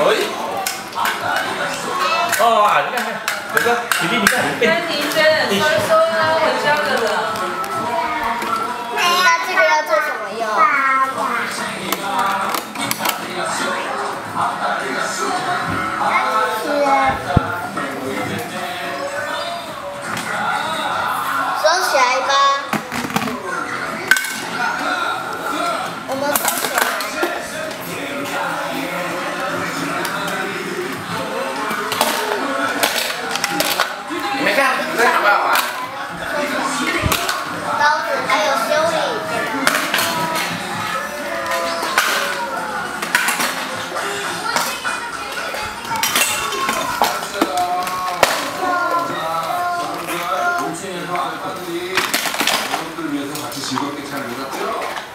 哎，哦，你看看，哥哥，弟弟，你看，你跟你轩，传说很像的人。那这个要做什么用？收起来吧。 동생의 아빠들이 여러분들 위해서 같이 즐겁게 잘 놀았죠?